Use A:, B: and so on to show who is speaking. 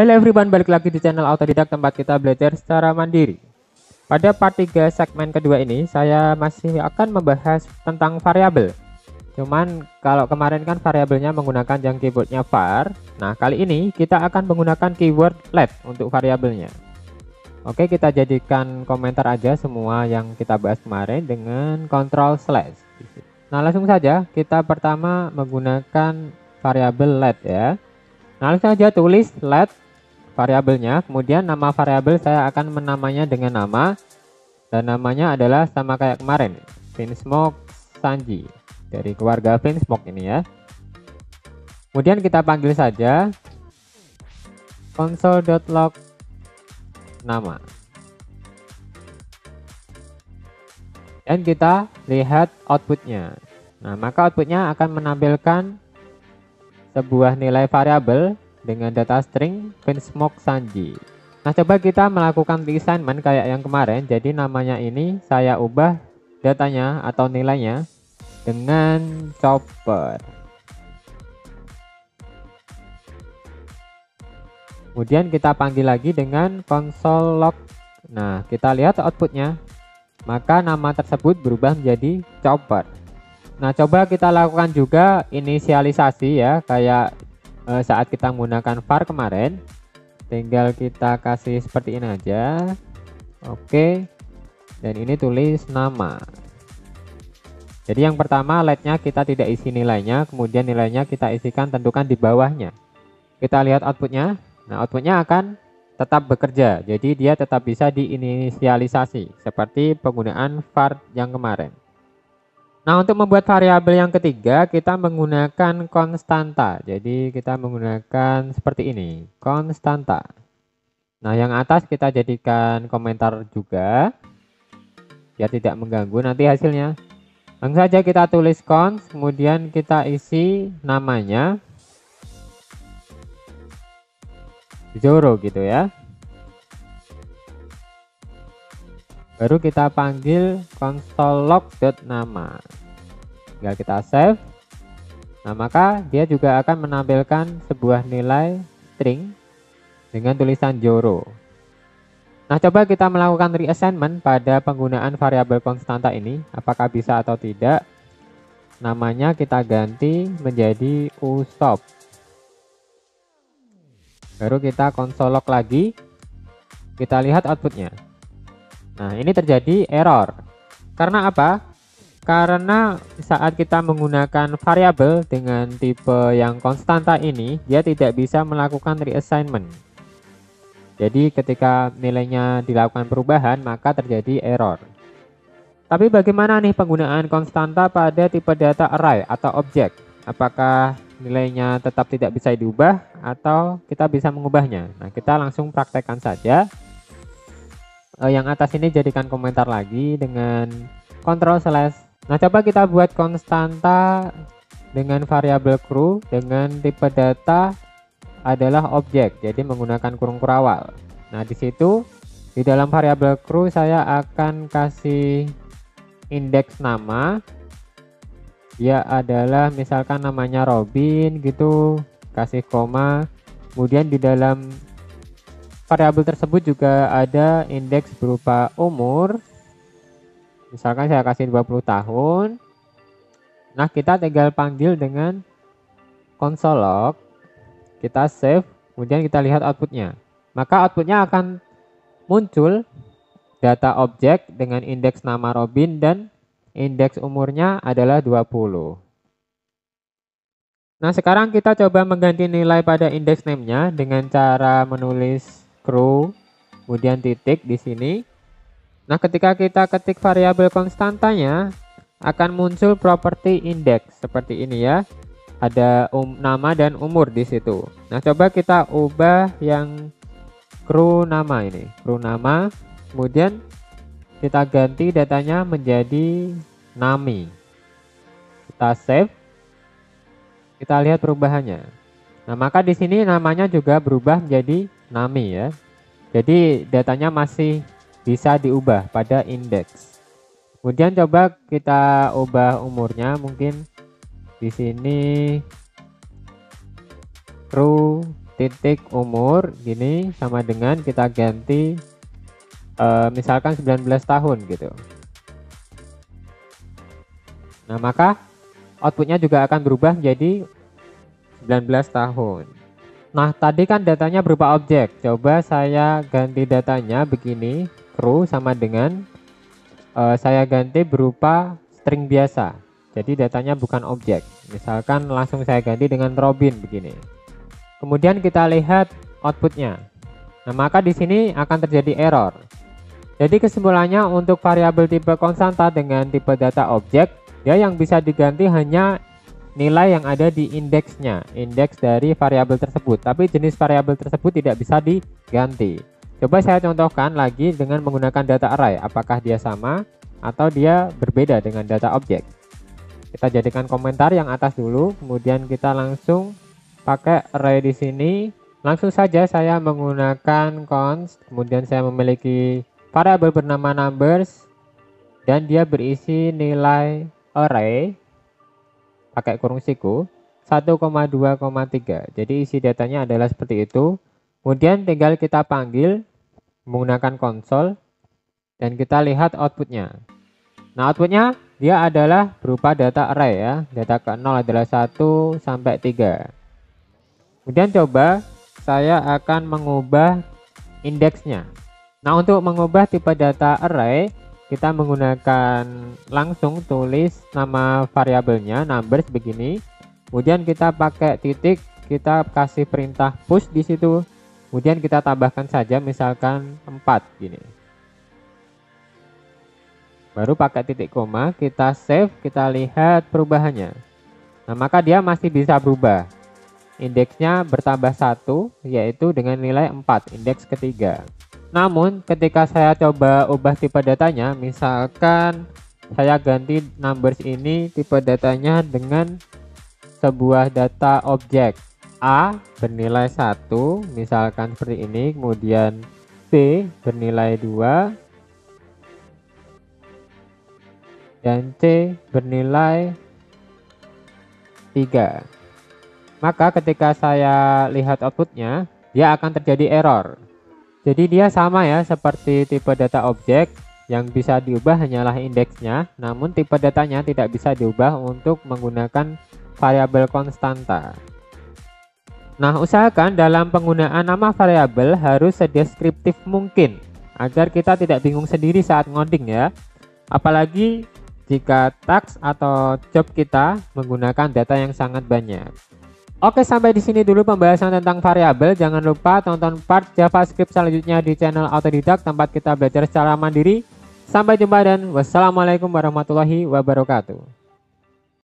A: Halo everyone, balik lagi di channel Autodidak tempat kita belajar secara mandiri. Pada part 3 segmen kedua ini, saya masih akan membahas tentang variabel. Cuman kalau kemarin kan variabelnya menggunakan yang keyboardnya var, nah kali ini kita akan menggunakan keyword let untuk variabelnya. Oke, kita jadikan komentar aja semua yang kita bahas kemarin dengan control slash. Nah, langsung saja kita pertama menggunakan variabel let ya. Nah, langsung saja tulis let variabelnya. Kemudian nama variabel saya akan menamanya dengan nama dan namanya adalah sama kayak kemarin, Finsmoke Sanji dari keluarga Finsmoke ini ya. Kemudian kita panggil saja console.log nama. Dan kita lihat outputnya. Nah, maka outputnya akan menampilkan sebuah nilai variabel dengan data string Finsmoke Sanji. Nah, coba kita melakukan reassignment kayak yang kemarin. Jadi namanya ini saya ubah datanya atau nilainya dengan chopper. Kemudian kita panggil lagi dengan console log. Nah, kita lihat outputnya. Maka nama tersebut berubah menjadi chopper. Nah, coba kita lakukan juga inisialisasi ya, kayak eh, saat kita menggunakan var kemarin tinggal kita kasih seperti ini aja. Oke. Dan ini tulis nama. Jadi yang pertama letnya kita tidak isi nilainya kemudian nilainya kita isikan tentukan di bawahnya. Kita lihat outputnya. Nah outputnya akan tetap bekerja. Jadi dia tetap bisa diinisialisasi seperti penggunaan var yang kemarin Nah, untuk membuat variabel yang ketiga, kita menggunakan konstanta. Jadi, kita menggunakan seperti ini, konstanta. Nah, yang atas kita jadikan komentar juga, biar tidak mengganggu nanti hasilnya. Langsung saja kita tulis const, kemudian kita isi namanya. Zoro gitu ya. baru kita panggil console log.nama tinggal kita save. Nah maka dia juga akan menampilkan sebuah nilai string dengan tulisan Joro. Nah coba kita melakukan reassignment pada penggunaan variabel konstanta ini. Apakah bisa atau tidak? Namanya kita ganti menjadi ustap baru kita console log lagi. Kita lihat outputnya. Nah, ini terjadi error. Karena apa? Karena saat kita menggunakan variabel dengan tipe yang konstanta ini, dia tidak bisa melakukan reassignment. Jadi ketika nilainya dilakukan perubahan, maka terjadi error. Tapi bagaimana nih penggunaan konstanta pada tipe data array atau objek? Apakah nilainya tetap tidak bisa diubah atau kita bisa mengubahnya? Nah, kita langsung praktekkan saja uh, yang atas ini jadikan komentar lagi dengan control slash. Nah, coba kita buat konstanta dengan variabel crew dengan tipe data adalah objek, jadi menggunakan kurung kurawal. Nah, di situ di dalam variabel crew saya akan kasih indeks nama. Dia adalah misalkan namanya Robin gitu, kasih koma. Kemudian di dalam variabel tersebut juga ada indeks berupa umur. Misalkan saya kasih 20 tahun. Nah, kita tinggal panggil dengan console log. Kita save, kemudian kita lihat outputnya. Maka outputnya akan muncul data objek dengan indeks nama Robin dan indeks umurnya adalah 20. Nah, sekarang kita coba mengganti nilai pada indeks name-nya dengan cara menulis crew, kemudian titik di sini. Nah, ketika kita ketik variabel konstantanya, akan muncul properti index seperti ini ya. Ada um, nama dan umur di situ. Nah, coba kita ubah yang crew nama ini, crew nama. Kemudian kita ganti datanya menjadi nami. Kita save. Kita lihat perubahannya. Nah, maka di sini namanya juga berubah menjadi nami ya. Jadi datanya masih bisa diubah pada indeks. Kemudian coba kita ubah umurnya mungkin di sini. Crew titik umur gini sama dengan kita ganti uh, misalkan 19 tahun gitu. Nah maka outputnya juga akan berubah menjadi 19 tahun. Nah tadi kan datanya berupa objek. Coba saya ganti datanya begini crew sama dengan uh, saya ganti berupa string biasa. Jadi datanya bukan objek. Misalkan langsung saya ganti dengan Robin begini. Kemudian kita lihat outputnya. Nah maka di sini akan terjadi error. Jadi kesimpulannya untuk variabel tipe konstanta dengan tipe data objek, ya yang bisa diganti hanya nilai yang ada di indeksnya, indeks dari variabel tersebut. Tapi jenis variabel tersebut tidak bisa diganti. Coba saya contohkan lagi dengan menggunakan data array, apakah dia sama atau dia berbeda dengan data objek. Kita jadikan komentar yang atas dulu, kemudian kita langsung pakai array di sini. Langsung saja saya menggunakan const, kemudian saya memiliki variabel bernama numbers dan dia berisi nilai array pakai kurung siku 1,2,3 jadi isi datanya adalah seperti itu kemudian tinggal kita panggil menggunakan konsol dan kita lihat outputnya nah outputnya dia adalah berupa data array ya data ke 0 adalah 1 sampai 3 kemudian coba saya akan mengubah indeksnya Nah, untuk mengubah tipe data array, kita menggunakan langsung tulis nama variabelnya numbers begini. Kemudian kita pakai titik, kita kasih perintah push di situ. Kemudian kita tambahkan saja misalkan 4 gini. Baru pakai titik koma, kita save, kita lihat perubahannya. Nah, maka dia masih bisa berubah. Indeksnya bertambah satu, yaitu dengan nilai 4, indeks ketiga. Namun ketika saya coba ubah tipe datanya, misalkan saya ganti numbers ini tipe datanya dengan sebuah data objek A bernilai 1, misalkan seperti ini, kemudian B bernilai 2, dan C bernilai 3. Maka ketika saya lihat outputnya, dia akan terjadi error. Jadi dia sama ya seperti tipe data objek yang bisa diubah hanyalah indeksnya, namun tipe datanya tidak bisa diubah untuk menggunakan variabel konstanta. Nah, usahakan dalam penggunaan nama variabel harus sedeskriptif mungkin agar kita tidak bingung sendiri saat ngoding ya. Apalagi jika task atau job kita menggunakan data yang sangat banyak. Oke, sampai di sini dulu pembahasan tentang variabel. Jangan lupa tonton part JavaScript selanjutnya di channel Autodidak tempat kita belajar secara mandiri. Sampai jumpa dan wassalamualaikum warahmatullahi wabarakatuh.